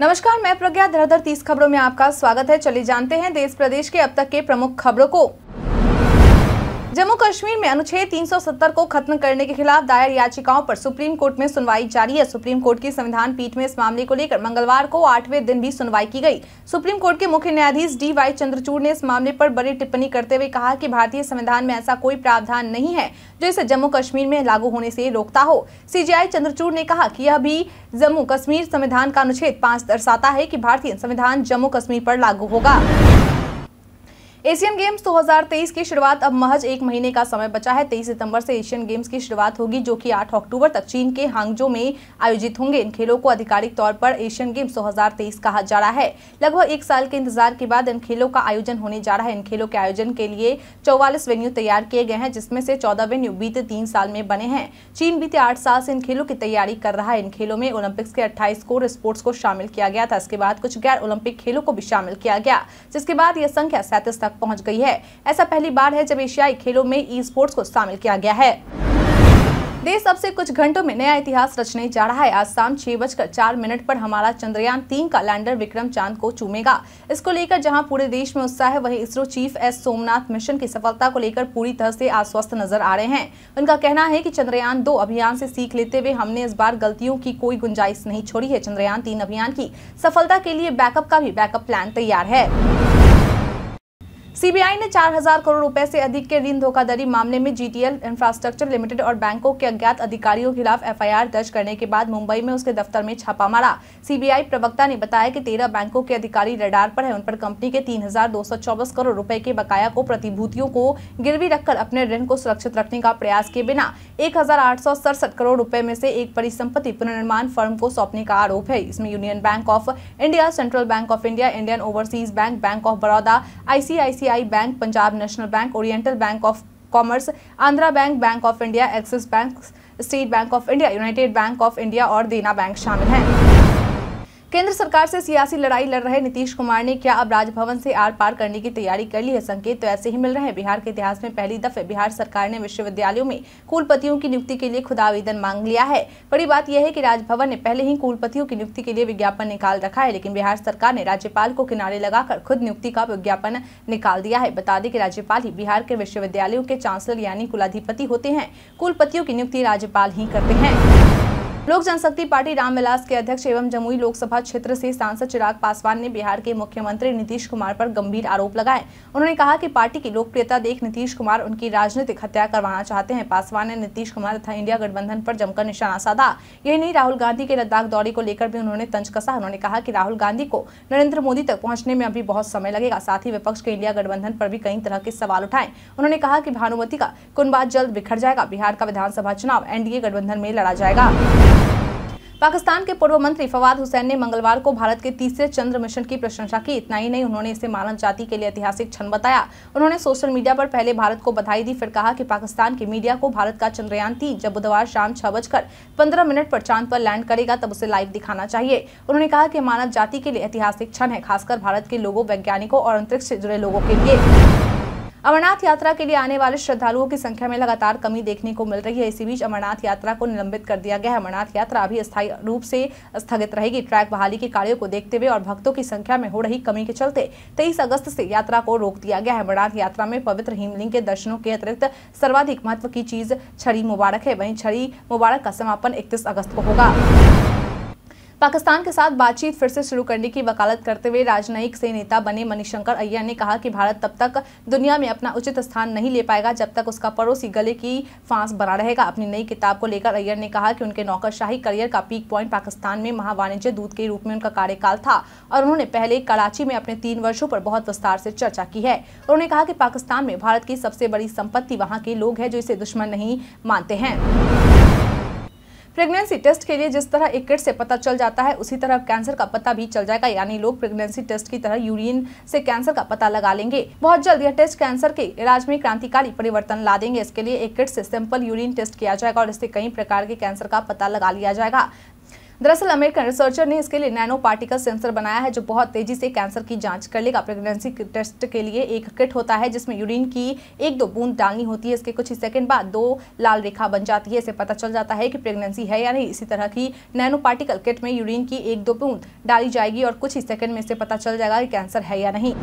नमस्कार, मैं प्रज्ञा धराधर तीस खबरों में आपका स्वागत है। चलिए जानते हैं, देश प्रदेश के अब तक के प्रमुख खबरों को। जम्मू कश्मीर में अनुच्छेद 370 को खत्म करने के खिलाफ दायर याचिकाओं पर सुप्रीम कोर्ट में सुनवाई जारी है। सुप्रीम कोर्ट की संविधान पीठ में इस मामले को लेकर मंगलवार को आठवें दिन भी सुनवाई की गई। सुप्रीम कोर्ट के मुख्य न्यायाधीश डी वाई चंद्रचूड़ ने इस मामले पर बड़ी टिप्पणी करते हुए कहा कि भारतीय संविधान में ऐसा कोई प्रावधान नहीं है जो इसे जम्मू कश्मीर में लागू होने से रोकता हो। सीजीआई चंद्रचूड़ ने कहा कि यह भी जम्मू कश्मीर संविधान का अनुच्छेद पाँच दर्शाता है कि भारतीय संविधान जम्मू कश्मीर पर लागू होगा। एशियन गेम्स 2023 की शुरुआत अब महज एक महीने का समय बचा है। 23 सितंबर से एशियन गेम्स की शुरुआत होगी, जो कि 8 अक्टूबर तक चीन के हांगजो में आयोजित होंगे। इन खेलों को आधिकारिक तौर पर एशियन गेम्स 2023 कहा जा रहा है। लगभग एक साल के इंतज़ार के बाद इन खेलों का आयोजन होने जा रहा है। इन खेलों के आयोजन के लिए चौवालीस वेन्यू तैयार किए गए हैं, जिसमें से चौदह वेन्यू बीते तीन साल में बने हैं। चीन बीते आठ साल से इन खेलों की तैयारी कर रहा है। इन खेलों में ओलंपिक्स के अट्ठाईस कोर स्पोर्ट्स को शामिल किया गया था। इसके बाद कुछ गैर ओलंपिक खेलों को भी शामिल किया गया, जिसके बाद यह संख्या सैंतीस पहुँच गई है। ऐसा पहली बार है जब एशियाई खेलों में ई स्पोर्ट्स को शामिल किया गया है। देश अब से कुछ घंटों में नया इतिहास रचने जा रहा है। आज शाम छह बजकर चार मिनट पर हमारा चंद्रयान तीन का लैंडर विक्रम चाँद को चूमेगा। इसको लेकर जहाँ पूरे देश में उत्साह है, वहीं ISRO chief S Somnath mission की सफलता को लेकर पूरी तरह से आश्वस्त नज़र आ रहे हैं। उनका कहना है कि चंद्रयान दो अभियान से सीख लेते हुए हमने इस बार गलतियों की कोई गुंजाइश नहीं छोड़ी है। चंद्रयान तीन अभियान की सफलता के लिए बैकअप का भी बैकअप प्लान तैयार है। सीबीआई ने 4000 करोड़ रुपए से अधिक के ऋण धोखाधड़ी मामले में जीटीएल इंफ्रास्ट्रक्चर लिमिटेड और बैंकों के अज्ञात अधिकारियों के खिलाफ एफआईआर दर्ज करने के बाद मुंबई में उसके दफ्तर में छापा मारा। सीबीआई प्रवक्ता ने बताया कि तेरह बैंकों के अधिकारी रडार पर है। उन पर कंपनी के तीन हज़ार दो सौ चौबीस करोड़ रुपए के बकाया को प्रतिभूतियों को गिरवी रखकर अपने ऋण को सुरक्षित रखने का प्रयास के बिना एक हज़ार आठ सौ सड़सठ करोड़ रुपए में से एक परिसंपत्ति पुनर्निर्माण फर्म को सौंपने का आरोप है। इसमें union bank of India, central bank of India, Indian overseas bank bank of Baroda ICICI bank Punjab national bank oriental bank of commerce Andhra bank bank of India axis bank state bank of India united bank of India और Dena bank शामिल हैं। केंद्र सरकार से सियासी लड़ाई लड़ रहे नीतीश कुमार ने क्या अब राजभवन से आर पार करने की तैयारी कर ली है? संकेत तो ऐसे ही मिल रहे हैं। बिहार के इतिहास में पहली दफे बिहार सरकार ने विश्वविद्यालयों में कुलपतियों की नियुक्ति के लिए खुद आवेदन मांग लिया है। बड़ी बात यह है कि राजभवन ने पहले ही कुलपतियों की नियुक्ति के लिए विज्ञापन निकाल रखा है, लेकिन बिहार सरकार ने राज्यपाल को किनारे लगाकर खुद नियुक्ति का विज्ञापन निकाल दिया है। बता दें कि राज्यपाल ही बिहार के विश्वविद्यालयों के चांसलर यानी कुलाधिपति होते हैं। कुलपतियों की नियुक्ति राज्यपाल ही करते हैं। लोक जनशक्ति पार्टी रामविलास के अध्यक्ष एवं जमुई लोकसभा क्षेत्र से सांसद चिराग पासवान ने बिहार के मुख्यमंत्री नीतीश कुमार पर गंभीर आरोप लगाए। उन्होंने कहा कि पार्टी की लोकप्रियता देख नीतीश कुमार उनकी राजनीतिक हत्या करवाना चाहते हैं। पासवान ने नीतीश कुमार तथा इंडिया गठबंधन पर जमकर निशाना साधा। यही नहीं, राहुल गांधी के लद्दाख दौरे को लेकर भी उन्होंने तंज कसा। उन्होंने कहा कि राहुल गांधी को नरेंद्र मोदी तक पहुँचने में अभी बहुत समय लगेगा। साथ ही विपक्ष के इंडिया गठबंधन पर भी कई तरह के सवाल उठाए। उन्होंने कहा कि भानुमति का कुनबाद जल्द बिखर जाएगा। बिहार का विधानसभा चुनाव एनडीए गठबंधन में लड़ा जाएगा। पाकिस्तान के पूर्व मंत्री फवाद हुसैन ने मंगलवार को भारत के तीसरे चंद्र मिशन की प्रशंसा की। इतना ही नहीं, उन्होंने इसे मानव जाति के लिए ऐतिहासिक क्षण बताया। उन्होंने सोशल मीडिया पर पहले भारत को बधाई दी, फिर कहा कि पाकिस्तान की मीडिया को भारत का चंद्रयान तीन, जब बुधवार शाम छह बजकर पंद्रह मिनट पर चाँद पर लैंड करेगा, तब उसे लाइव दिखाना चाहिए। उन्होंने कहा कि मानव जाति के लिए ऐतिहासिक क्षण है, खासकर भारत के लोगों, वैज्ञानिकों और अंतरिक्ष से जुड़े लोगों के लिए। अमरनाथ यात्रा के लिए आने वाले श्रद्धालुओं की संख्या में लगातार कमी देखने को मिल रही है। इसी बीच अमरनाथ यात्रा को निलंबित कर दिया गया है। अमरनाथ यात्रा अभी अस्थायी रूप से स्थगित रहेगी। ट्रैक बहाली के कार्यों को देखते हुए और भक्तों की संख्या में हो रही कमी के चलते तेईस अगस्त से यात्रा को रोक दिया गया है। अमरनाथ यात्रा में पवित्र हिमलिंग के दर्शनों के अतिरिक्त सर्वाधिक महत्व की चीज़ छड़ी मुबारक है। वहीं छड़ी मुबारक का समापन इकतीस अगस्त को होगा। पाकिस्तान के साथ बातचीत फिर से शुरू करने की वकालत करते हुए राजनयिक से नेता बने मणिशंकर अय्यर ने कहा कि भारत तब तक दुनिया में अपना उचित स्थान नहीं ले पाएगा जब तक उसका पड़ोसी गले की फांस बना रहेगा। अपनी नई किताब को लेकर अय्यर ने कहा कि उनके नौकरशाही करियर का पीक पॉइंट पाकिस्तान में महावाणिज्य दूत के रूप में उनका कार्यकाल था और उन्होंने पहले कराची में अपने तीन वर्षों पर बहुत विस्तार से चर्चा की है। उन्होंने कहा कि पाकिस्तान में भारत की सबसे बड़ी संपत्ति वहाँ के लोग हैं जो इसे दुश्मन नहीं मानते हैं। प्रेगनेंसी टेस्ट के लिए जिस तरह एक किट से पता चल जाता है, उसी तरह कैंसर का पता भी चल जाएगा। यानी लोग प्रेगनेंसी टेस्ट की तरह यूरिन से कैंसर का पता लगा लेंगे। बहुत जल्द यह टेस्ट कैंसर के इलाज में क्रांतिकारी परिवर्तन ला देंगे। इसके लिए एक किट से सिंपल यूरिन टेस्ट किया जाएगा और इससे कई प्रकार के कैंसर का पता लगा लिया जाएगा। दरअसल अमेरिकन रिसर्चर ने इसके लिए नैनो पार्टिकल सेंसर बनाया है जो बहुत तेज़ी से कैंसर की जाँच कर लेगा। प्रेगनेंसी टेस्ट के लिए एक किट होता है जिसमें यूरिन की एक दो बूंद डालनी होती है। इसके कुछ ही सेकंड बाद दो लाल रेखा बन जाती है। इसे पता चल जाता है कि प्रेगनेंसी है या नहीं। इसी तरह की नैनो पार्टिकल किट में यूरिन की एक दो बूंद डाली जाएगी और कुछ ही सेकंड में इसे पता चल जाएगा कि कैंसर है या नहीं।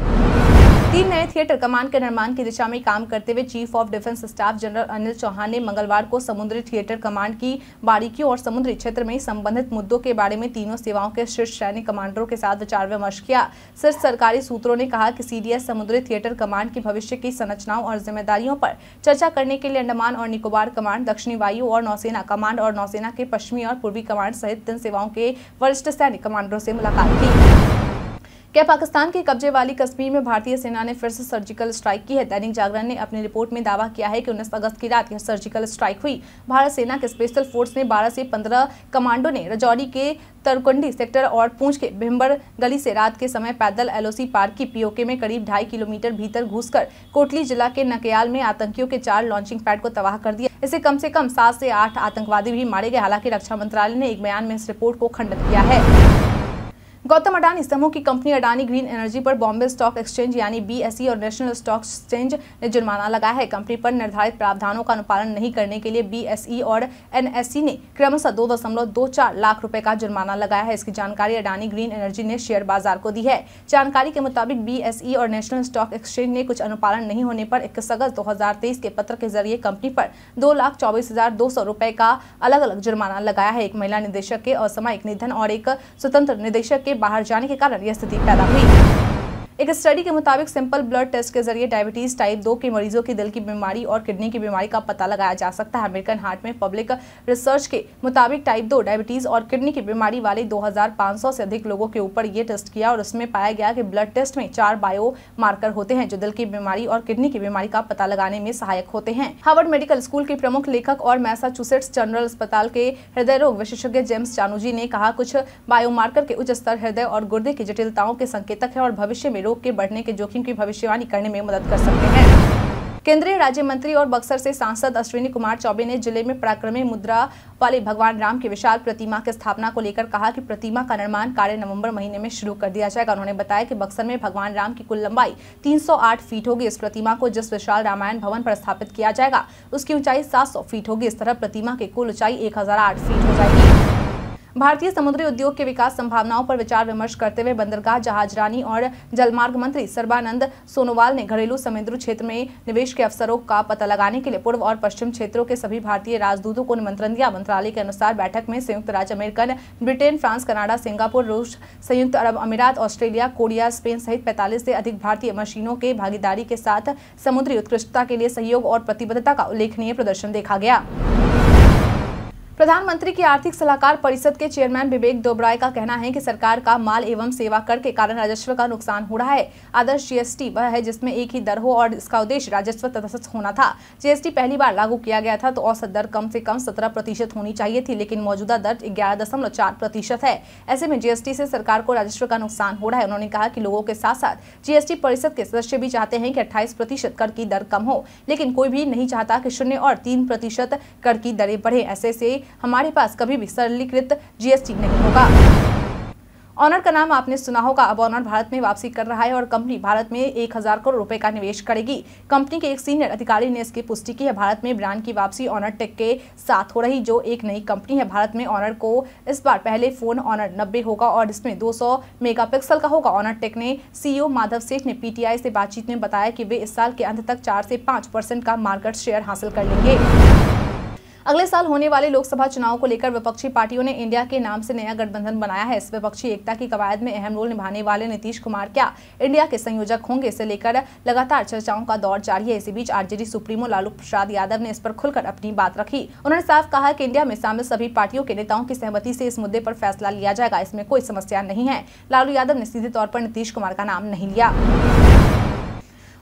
तीन नए थिएटर कमान के निर्माण की दिशा में काम करते हुए chief of defence staff general Anil Chauhan ने मंगलवार को समुद्री थिएटर कमांड की बारीकियों और समुद्री क्षेत्र में संबंधित मुद्दों के बारे में तीनों सेवाओं के शीर्ष सैनिक कमांडरों के साथ विचार विमर्श किया। शीर्ष सरकारी सूत्रों ने कहा कि सीडीएस समुद्री थिएटर कमांड की भविष्य की संरचनाओं और जिम्मेदारियों पर चर्चा करने के लिए अंडमान और निकोबार कमांड, दक्षिणी वायु और नौसेना कमांड और नौसेना के पश्चिमी और पूर्वी कमांड सहित तीन सेवाओं के वरिष्ठ सैनिक कमांडरों से मुलाकात की। क्या पाकिस्तान के कब्जे वाली कश्मीर में भारतीय सेना ने फिर से सर्जिकल स्ट्राइक की है? दैनिक जागरण ने अपनी रिपोर्ट में दावा किया है कि 19 अगस्त की रात यह सर्जिकल स्ट्राइक हुई। भारत सेना के स्पेशल फोर्स ने 12 से 15 कमांडो ने रजौरी के तरकुंडी सेक्टर और पूंछ के भिम्बर गली से रात के समय पैदल एलओसी पार्क की पीओके में करीब ढाई किलोमीटर भीतर घुसकर कोटली जिला के नकयाल में आतंकियों के चार लॉन्चिंग पैड को तबाह कर दिया। इसे कम से कम सात से आठ आतंकवादी भी मारे गए। हालाँकि रक्षा मंत्रालय ने एक बयान में इस रिपोर्ट को खंडित किया है। गौतम अडानी समूह की कंपनी अडानी ग्रीन एनर्जी पर बॉम्बे स्टॉक एक्सचेंज यानी बीएसई और नेशनल स्टॉक एक्सचेंज ने जुर्माना लगाया है। कंपनी पर निर्धारित प्रावधानों का अनुपालन नहीं करने के लिए बीएसई और एनएसई ने क्रमशः दो दशमलव दो चार लाख रुपए का जुर्माना लगाया है। इसकी जानकारी अडानी ग्रीन एनर्जी ने शेयर बाज़ार को दी है। जानकारी के मुताबिक बीएसई और नेशनल स्टॉक एक्सचेंज ने कुछ अनुपालन नहीं होने पर इक्कीस अगस्त दो हज़ार तेईस के पत्र के ज़रिए कंपनी पर दो लाख चौबीस हज़ार दो सौ रुपए का अलग अलग जुर्माना लगाया है। एक महिला निदेशक के असामयिक निधन और एक स्वतंत्र निदेशक के बाहर जाने के कारण यह स्थिति पैदा हुई। एक स्टडी के मुताबिक सिंपल ब्लड टेस्ट के ज़रिए डायबिटीज़ टाइप दो के मरीजों की दिल की बीमारी और किडनी की बीमारी का पता लगाया जा सकता है। अमेरिकन हार्ट में पब्लिक रिसर्च के मुताबिक टाइप दो डायबिटीज़ और किडनी की बीमारी वाले 2500 से अधिक लोगों के ऊपर ये टेस्ट किया और उसमें पाया गया कि ब्लड टेस्ट में चार बायो मार्कर होते हैं जो दिल की बीमारी और किडनी की बीमारी का पता लगाने में सहायक होते हैं। हार्वर्ड मेडिकल स्कूल के प्रमुख लेखक और मैसाचुसेट्स जनरल अस्पताल के हृदय रोग विशेषज्ञ जेम्स चानूजी ने कहा, कुछ बायोमार्कर के उच्च स्तर हृदय और गुर्दे की जटिलताओं के संकेतक है और भविष्य में रोग के बढ़ने के जोखिम की भविष्यवाणी करने में मदद कर सकते हैं। केंद्रीय राज्य मंत्री और बक्सर से सांसद अश्विनी कुमार चौबे ने ज़िले में पराक्रमी मुद्रा वाले भगवान राम की विशाल प्रतिमा की स्थापना को लेकर कहा कि प्रतिमा का निर्माण कार्य नवंबर महीने में शुरू कर दिया जाएगा। उन्होंने बताया कि बक्सर में भगवान राम की कुल लंबाई 308 फीट होगी। इस प्रतिमा को जिस विशाल रामायण भवन पर स्थापित किया जाएगा, उसकी ऊंचाई 700 फीट होगी। इस तरह प्रतिमा की कुल ऊंचाई एक फीट हो जाएगी। भारतीय समुद्री उद्योग के विकास संभावनाओं पर विचार विमर्श करते हुए बंदरगाह जहाजरानी और जलमार्ग मंत्री सर्बानंद सोनोवाल ने घरेलू समुद्र क्षेत्र में निवेश के अवसरों का पता लगाने के लिए पूर्व और पश्चिम क्षेत्रों के सभी भारतीय राजदूतों को निमंत्रण दिया। मंत्रालय के अनुसार बैठक में संयुक्त राज्य American, Britain, France, Canada, Singapore, रूस, संयुक्त अरब अमीरात, ऑस्ट्रेलिया, कोरिया, स्पेन सहित पैंतालीस से अधिक भारतीय मशीनों के भागीदारी के साथ समुद्री उत्कृष्टता के लिए सहयोग और प्रतिबद्धता का उल्लेखनीय प्रदर्शन देखा गया। प्रधानमंत्री की आर्थिक सलाहकार परिषद के चेयरमैन विवेक दोबराय का कहना है कि सरकार का माल एवं सेवा कर के कारण राजस्व का नुकसान हो रहा है। आदर्श जीएसटी वह है जिसमें एक ही दर हो और इसका उद्देश्य राजस्व तटस्थ होना था। जीएसटी पहली बार लागू किया गया था तो औसत दर कम से कम सत्रह प्रतिशत होनी चाहिए थी, लेकिन मौजूदा दर ग्यारह दशमलव चार प्रतिशत है। ऐसे में जीएसटी से सरकार को राजस्व का नुकसान हो रहा है। उन्होंने कहा कि लोगों के साथ साथ जीएसटी परिषद के सदस्य भी चाहते हैं कि अट्ठाईस प्रतिशत कर की दर कम हो, लेकिन कोई भी नहीं चाहता कि शून्य और तीन प्रतिशत कर की दरें बढ़े। ऐसे से हमारे पास कभी भी सरलीकृत जीएसटी नहीं होगा। ऑनर का नाम आपने सुना होगा। अब ऑनर भारत में वापसी कर रहा है और कंपनी भारत में एक हज़ार करोड़ रुपए का निवेश करेगी। कंपनी के एक सीनियर अधिकारी ने इसकी पुष्टि की है। भारत में ब्रांड की वापसी ऑनर टेक के साथ हो रही, जो एक नई कंपनी है। भारत में ऑनर को इस बार पहले फ़ोन ऑनर नब्बे होगा और इसमें दो मेगापिक्सल का होगा। ऑनर टेक ने सीईओ माधव सेठ ने पीटीआई से बातचीत में बताया कि वे इस साल के अंत तक चार से पाँच का मार्केट शेयर हासिल कर लेंगे। अगले साल होने वाले लोकसभा चुनाव को लेकर विपक्षी पार्टियों ने इंडिया के नाम से नया गठबंधन बनाया है। इस विपक्षी एकता की कवायद में अहम रोल निभाने वाले नीतीश कुमार क्या इंडिया के संयोजक होंगे इसे लेकर लगातार चर्चाओं का दौर जारी है। इसी बीच आरजेडी सुप्रीमो लालू प्रसाद यादव ने इस पर खुलकर अपनी बात रखी। उन्होंने साफ़ कहा की इंडिया में शामिल सभी पार्टियों के नेताओं की सहमति से इस मुद्दे पर फैसला लिया जाएगा। इसमें कोई समस्या नहीं है। लालू यादव ने सीधे तौर पर नीतीश कुमार का नाम नहीं लिया।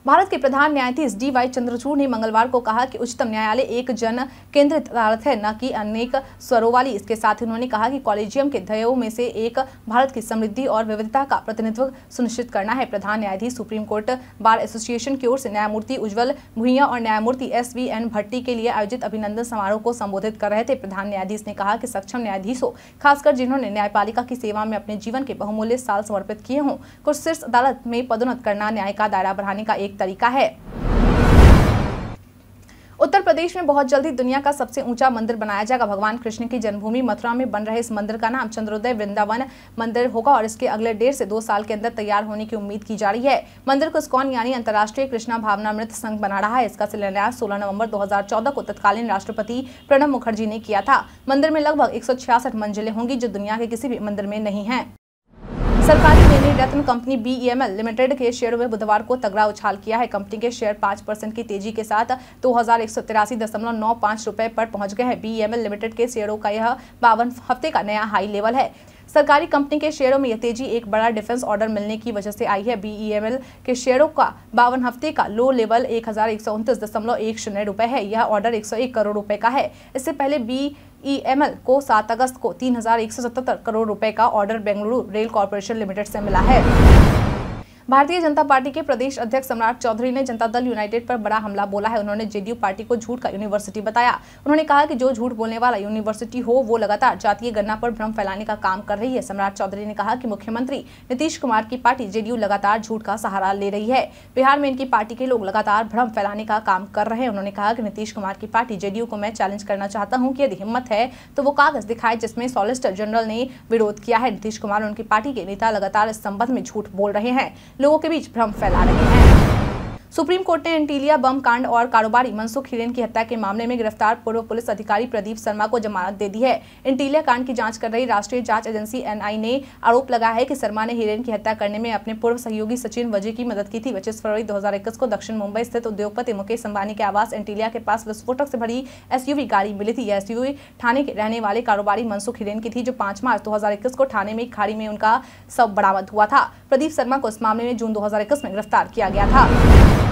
भारत के प्रधान न्यायाधीश डी वाई चंद्रचूड़ ने मंगलवार को कहा कि उच्चतम न्यायालय एक जन केंद्रित अदालत है, न कि अनेक स्वरों वाली। इसके साथ ही उन्होंने कहा कि कॉलेजियम के ध्ययों में से एक भारत की समृद्धि और विविधता का प्रतिनिधित्व सुनिश्चित करना है। प्रधान न्यायाधीश, सुप्रीम कोर्ट, बार एसोसिएशन की ओर से न्यायमूर्ति उज्जवल भुइया और न्यायमूर्ति एस वी एन भट्टी के लिए आयोजित अभिनंदन समारोह को संबोधित कर रहे थे। प्रधान न्यायाधीश ने कहा कि सक्षम न्यायाधीशों, खासकर जिन्होंने न्यायपालिका की सेवा में अपने जीवन के बहुमूल्य साल समर्पित किए हों को शीर्ष अदालत में पदोन्नत करना न्याय का दायरा बढ़ाने का एक तरीका है। उत्तर प्रदेश में बहुत जल्दी दुनिया का सबसे ऊँचा मंदिर बनाया जाएगा। भगवान कृष्ण की जन्मभूमि मथुरा में बन रहे इस मंदिर का नाम चंद्रोदय वृंदावन मंदिर होगा और इसके अगले डेढ़ से दो साल के अंदर तैयार होने की उम्मीद की जा रही है। मंदिर को स्कॉन यानी अंतर्राष्ट्रीय कृष्णा भावनामृत संघ बना रहा है। इसका शिलान्यास सोलह नवंबर दो हज़ार चौदह को तत्कालीन राष्ट्रपति प्रणब मुखर्जी ने किया था। मंदिर में लगभग एक मंजिलें होंगी जो दुनिया के किसी भी मंदिर में नहीं है। सरकारी बेनी रत्न कंपनी बीईएमएल लिमिटेड के शेयरों में बुधवार को तगड़ा उछाल किया है। कंपनी के शेयर पाँच परसेंट की तेज़ी के साथ दो हज़ार एक सौ तिरासी दशमलव नौ पाँच रुपए पर पहुँच गए हैं। बीईएमएल लिमिटेड के शेयरों का यह बावन हफ़्ते का नया हाई लेवल है। सरकारी कंपनी के शेयरों में यह तेज़ी एक बड़ा डिफेंस ऑर्डर मिलने की वजह से आई है। बीईएमएल के शेयरों का बावन हफ़्ते का लो लेवल एक हज़ार एक सौ उनतीस दशमलव एक शून्य रुपए है। यह ऑर्डर एक सौ एक करोड़ रुपए का है। इससे पहले बी ईएमएल को 7 अगस्त को तीन हज़ार एक सौ सतहत्तर करोड़ रुपए का order Bengaluru rail corporation limited से मिला है। भारतीय जनता पार्टी के प्रदेश अध्यक्ष सम्राट चौधरी ने जनता दल यूनाइटेड पर बड़ा हमला बोला है। उन्होंने जेडीयू पार्टी को झूठ का यूनिवर्सिटी बताया। उन्होंने कहा कि जो झूठ बोलने वाला यूनिवर्सिटी हो, वो लगातार जातीय गणना पर भ्रम फैलाने का काम कर रही है। सम्राट चौधरी ने कहा कि मुख्यमंत्री नीतीश कुमार की पार्टी जेडीयू लगातार झूठ का सहारा ले रही है। बिहार में इनकी पार्टी के लोग लगातार भ्रम फैलाने का काम कर रहे हैं। उन्होंने कहा कि नीतीश कुमार की पार्टी जेडीयू को मैं चैलेंज करना चाहता हूँ कि यदि हिम्मत है तो वो कागज़ दिखाए जिसमें सॉलिसिटर जनरल ने विरोध किया है। नीतीश कुमार और उनकी पार्टी के नेता लगातार इस संबंध में झूठ बोल रहे हैं। लोगों के बीच भ्रम फैला रहे हैं। सुप्रीम कोर्ट ने एंटीलिया बम कांड और कारोबारी मनसुख हिरेन की हत्या के मामले में गिरफ़्तार पूर्व पुलिस अधिकारी प्रदीप शर्मा को जमानत दे दी है। एंटीलिया कांड की जाँच कर रही राष्ट्रीय जाँच एजेंसी एनआई ने आरोप लगाया है कि शर्मा ने हिरेन की हत्या करने में अपने पूर्व सहयोगी सचिन वजे की मदद की थी। पच्चीस फरवरी दो हज़ार इक्कीस को दक्षिण मुंबई स्थित उद्योगपति मुकेश अंबानी के आवास एंटीलिया के पास विस्फोटक से भरी एसयूवी गाड़ी मिली थी। एसयूवी थाने के रहने वाले कारोबारी मनसुख हिरेन की थी, जो पाँच मार्च दो हज़ार इक्कीस को थाने में खाड़ी में उनका सब बरामद हुआ था। प्रदीप शर्मा को इस मामले में जून दो हज़ार इक्कीस में गिरफ़्तार किया गया था।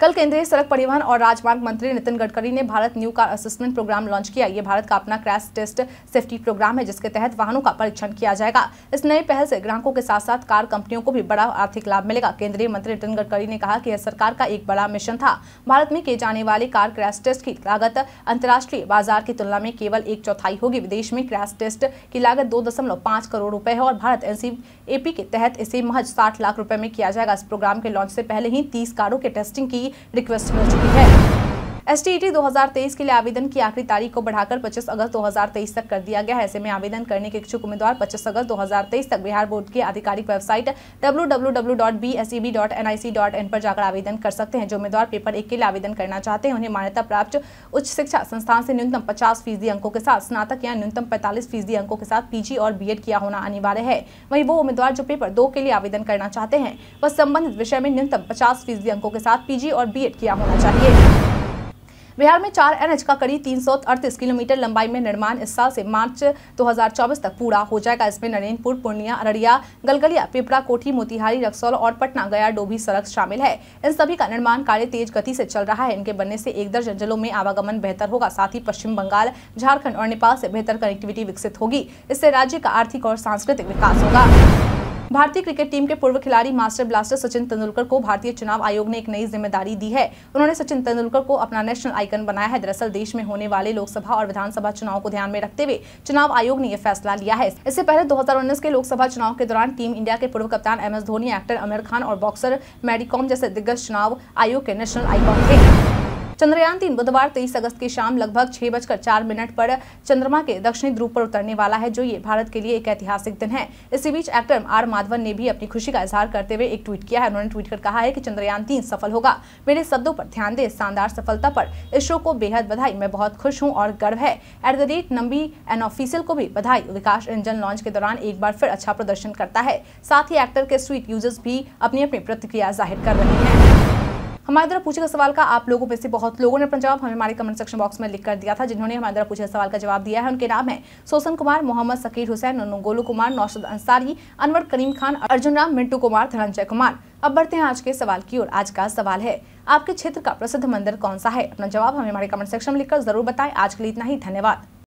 कल केंद्रीय सड़क परिवहन और राजमार्ग मंत्री नितिन गडकरी ने Bharat new car assessment programme launch किया। ये भारत का अपना क्रैश टेस्ट सेफ्टी प्रोग्राम है, जिसके तहत वाहनों का परीक्षण किया जाएगा। इस नए पहल से ग्राहकों के साथ साथ कार कंपनियों को भी बड़ा आर्थिक लाभ मिलेगा। केंद्रीय मंत्री नितिन गडकरी ने कहा कि यह सरकार का एक बड़ा मिशन था। भारत में किए जाने वाले कार क्रैश टेस्ट की लागत अंतर्राष्ट्रीय बाज़ार की तुलना में केवल एक चौथाई होगी। विदेश में क्रैश टेस्ट की लागत दो करोड़ रुपए है और भारत एनसीएपी के तहत इसे महज साठ लाख रुपए में किया जाएगा। इस प्रोग्राम के लॉन्च से पहले ही तीस कारों के टेस्टिंग की रिक्वेस्ट मिल चुकी है। एस टी 2023 के लिए आवेदन की आखिरी तारीख को बढ़ाकर 25 अगस्त 2023 तक कर दिया गया है। ऐसे में आवेदन करने के इच्छुक उम्मीदवार 25 अगस्त 2023 तक बिहार बोर्ड की आधिकारिक वेबसाइट www.bseb.nic.in पर जाकर आवेदन कर सकते हैं। जो उम्मीदवार पेपर एक के लिए आवेदन करना चाहते हैं, उन्हें मान्यता प्राप्त उच्च शिक्षा संस्थान से न्यूनतम पचास फ़ीसदी अंकों के साथ स्नातक या न्यूनतम पैंतालीस फ़ीसदी अंकों के साथ पीजी और बी किया होना अनिवार्य है। वही वो उम्मीदवार जो पेपर दो के लिए आवेदन करना चाहते हैं, वह संबंधित विषय में न्यूनतम पचास फ़ीसदी अंकों के साथ पीजी और बी किया होना चाहिए। बिहार में चार एनएच का करीब तीन सौ अड़तीस किलोमीटर लंबाई में निर्माण इस साल से मार्च 2024 तक पूरा हो जाएगा। इसमें नरेंद्रपुर पूर्णिया, अररिया, गलगलिया, पिपरा, कोठी, मोतिहारी, रक्सौल और पटना, गया, डोभी सड़क शामिल है। इन सभी का निर्माण कार्य तेज गति से चल रहा है। इनके बनने से एक दर्जन जिलों में आवागमन बेहतर होगा। साथ ही पश्चिम बंगाल, झारखंड और नेपाल से बेहतर कनेक्टिविटी विकसित होगी। इससे राज्य का आर्थिक और सांस्कृतिक विकास होगा। भारतीय क्रिकेट टीम के पूर्व खिलाड़ी मास्टर ब्लास्टर सचिन तेंदुलकर को भारतीय चुनाव आयोग ने एक नई ज़िम्मेदारी दी है। उन्होंने सचिन तेंदुलकर को अपना नेशनल आइकन बनाया है। दरअसल देश में होने वाले लोकसभा और विधानसभा चुनाव को ध्यान में रखते हुए चुनाव आयोग ने यह फैसला लिया है। इससे पहले दो हज़ार उन्नीस के लोकसभा चुनाव के दौरान टीम इंडिया के पूर्व कप्तान M S Dhoni, actor Aamir Khan और बॉक्सर मैरीकॉम जैसे दिग्गज चुनाव आयोग के नेशनल आइकॉन थे। चंद्रयान तीन बुधवार तेईस अगस्त की शाम लगभग छह बजकर चार मिनट पर चंद्रमा के दक्षिणी ध्रुव पर उतरने वाला है, जो ये भारत के लिए एक ऐतिहासिक दिन है। इसी बीच एक्टर आर माधवन ने भी अपनी खुशी का इजहार करते हुए एक ट्वीट किया है। उन्होंने ट्वीट कर कहा है कि चंद्रयान तीन सफल होगा। मेरे शब्दों पर ध्यान दे, शानदार सफलता पर। इसरो को बेहद बधाई। मैं बहुत खुश हूँ और गर्व है। At the rate Nambi N official को भी बधाई। विकास इंजन लॉन्च के दौरान एक बार फिर अच्छा प्रदर्शन करता है। साथ ही एक्टर के स्वीट यूज़र्स भी अपनी अपनी प्रतिक्रिया ज़ाहिर कर रहे हैं। हमारे द्वारा पूछे गए सवाल का आप लोगों में से बहुत लोगों ने अपना जवाब हमें हमारे कमेंट सेक्शन बॉक्स में लिख कर दिया था, जिन्होंने हमारे द्वारा पूछे सवाल का जवाब दिया है। उनके नाम है सोसन कुमार, मोहम्मद सकीर हुसैन गोलू कुमार, नौशद अंसारी, अनवर करीम खान, अर्जुन राम, मिंटू कुमार, धनंजय कुमार। अब बढ़ते हैं आज के सवाल की ओर। आज का सवाल है, आपके क्षेत्र का प्रसिद्ध मंदिर कौन सा है? अपना जवाब हमें हमारे कमेंट सेक्शन में लिखकर ज़रूर बताएँ। आज के लिए इतना ही। धन्यवाद।